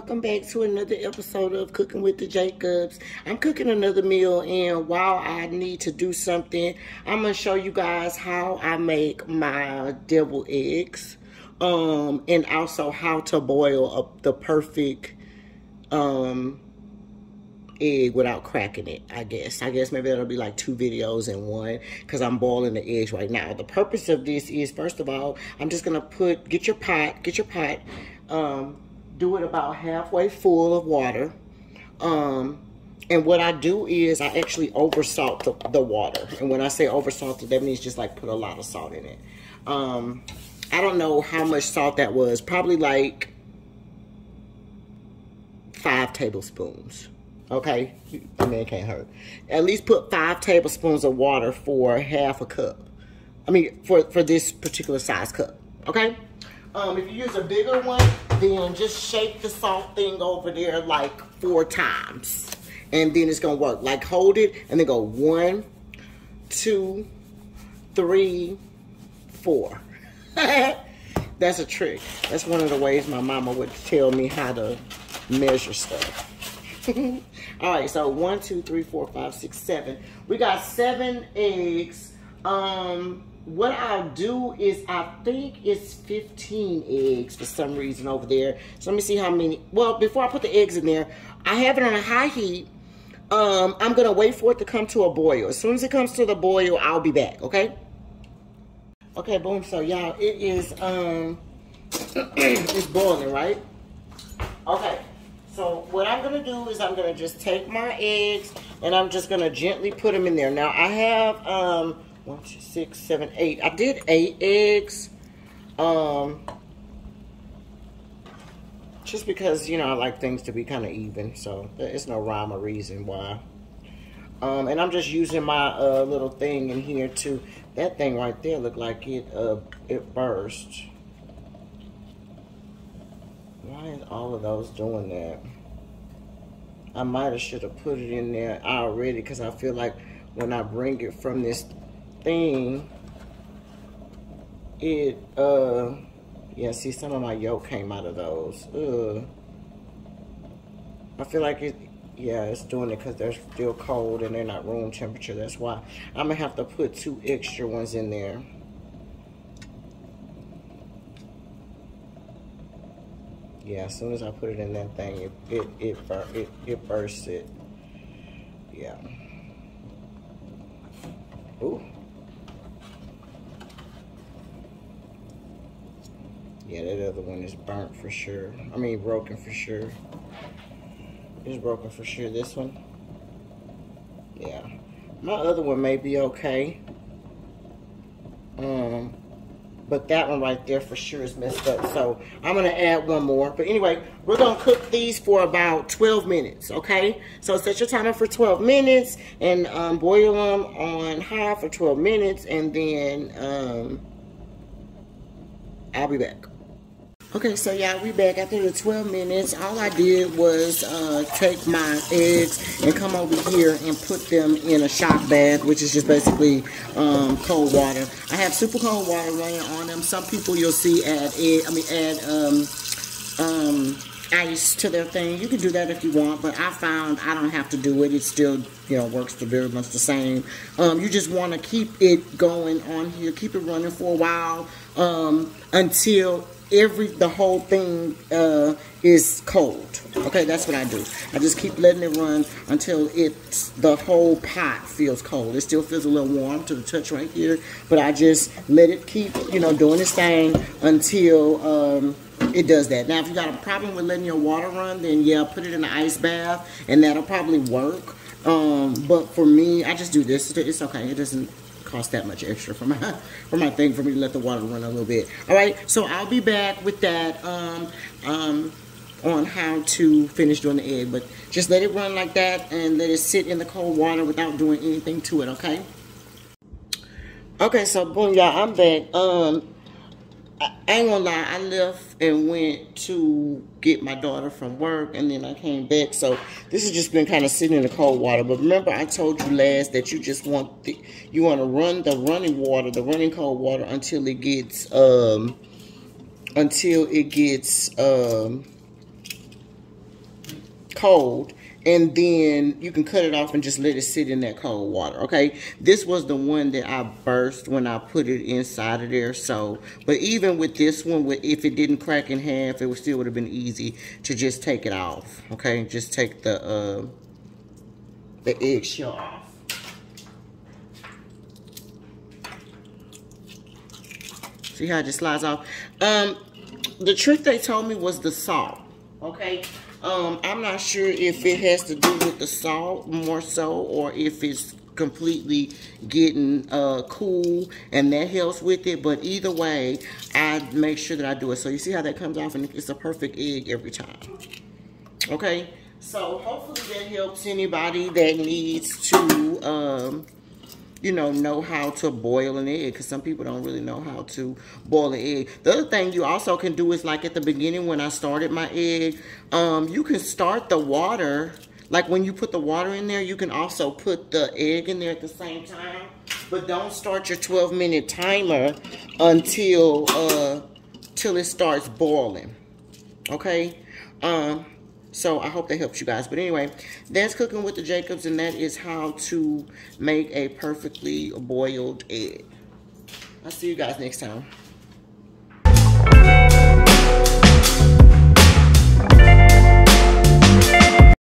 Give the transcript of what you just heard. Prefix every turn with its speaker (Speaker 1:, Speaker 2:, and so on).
Speaker 1: welcome back to another episode of Cooking with the Jacobs. I'm cooking another meal and while I need to do something, I'm going to show you guys how I make my deviled eggs. Um, and also how to boil up the perfect um, egg without cracking it, I guess. I guess maybe that'll be like two videos in one because I'm boiling the eggs right now. The purpose of this is, first of all, I'm just going to put, get your pot, get your pot, um, do it about halfway full of water. Um, and what I do is I actually oversalt the, the water. And when I say over salted, that means just like put a lot of salt in it. Um, I don't know how much salt that was. Probably like five tablespoons. Okay? I mean, it can't hurt. At least put five tablespoons of water for half a cup. I mean, for, for this particular size cup. Okay? Um, if you use a bigger one, then just shake the salt thing over there like four times. And then it's to work. Like hold it and then go one, two, three, four. That's a trick. That's one of the ways my mama would tell me how to measure stuff. All right, so one, two, three, four, five, six, seven. We got seven eggs. Um, what I'll do is I think it's 15 eggs for some reason over there. So let me see how many. Well, before I put the eggs in there, I have it on a high heat. Um, I'm going to wait for it to come to a boil. As soon as it comes to the boil, I'll be back, okay? Okay, boom. So, y'all, it is, um, it's boiling, right? Okay. So, what I'm going to do is I'm going to just take my eggs and I'm just going to gently put them in there. Now, I have, um, one, two, six, seven, eight. I did eight eggs. Um, just because, you know, I like things to be kind of even. So, there's no rhyme or reason why. Um, and I'm just using my uh, little thing in here too. that thing right there looked like it, uh, it burst. Why is all of those doing that? I might have should have put it in there already because I feel like when I bring it from this thing, it, uh, yeah, see, some of my yolk came out of those. Ugh. I feel like it, yeah, it's doing it because they're still cold and they're not room temperature. That's why I'm going to have to put two extra ones in there. Yeah, as soon as I put it in that thing, it, it, it, it, it bursts it. Yeah. Ooh. Yeah, that other one is burnt for sure. I mean, broken for sure. It's broken for sure. This one. Yeah. My other one may be okay. Um, but that one right there for sure is messed up. So I'm going to add one more. But anyway, we're going to cook these for about 12 minutes, okay? So set your timer for 12 minutes and um, boil them on high for 12 minutes. And then um, I'll be back. Okay, so y'all, we back after the 12 minutes. All I did was uh, take my eggs and come over here and put them in a shock bath, which is just basically um, cold water. I have super cold water running on them. Some people you'll see add egg, I mean add um, um, ice to their thing. You can do that if you want, but I found I don't have to do it. It still, you know, works very much the same. Um, you just want to keep it going on here, keep it running for a while um, until every the whole thing uh, is cold. Okay, that's what I do. I just keep letting it run until it's the whole pot feels cold. It still feels a little warm to the touch right here, but I just let it keep you know doing its thing until um, it does that. Now, if you got a problem with letting your water run, then yeah, put it in an ice bath, and that'll probably work. Um, but for me, I just do this. It's okay. It doesn't cost that much extra for my for my thing for me to let the water run a little bit. All right, so I'll be back with that um, um, on how to finish doing the egg. But just let it run like that and let it sit in the cold water without doing anything to it. Okay. Okay, so boom, y'all, I'm back. Um, I ain't gonna lie, I left and went to get my daughter from work and then I came back. So this has just been kind of sitting in the cold water. But remember I told you last that you just want the, you want to run the running water, the running cold water until it gets um until it gets um cold and then you can cut it off and just let it sit in that cold water okay? This was the one that i burst when i put it inside of there so. But even with this one if it didn't crack in half it would still would have been easy to just take it off okay? Just take the uh the eggshell off. See how it just slides off? Um the trick they told me was the salt okay um, I'm not sure if it has to do with the salt more so or if it's completely getting uh, cool and that helps with it. But either way, I make sure that I do it. So you see how that comes off and it's a perfect egg every time. Okay, so hopefully that helps anybody that needs to um, you know, know how to boil an egg because some people don't really know how to boil an egg. The other thing you also can do is like at the beginning when I started my egg, um, you can start the water, like when you put the water in there, you can also put the egg in there at the same time. But don't start your 12 minute timer until, uh, till it starts boiling. Okay? Um, so I hope that helps you guys. But anyway, that's cooking with the Jacobs, and that is how to make a perfectly boiled egg. I'll see you guys next time.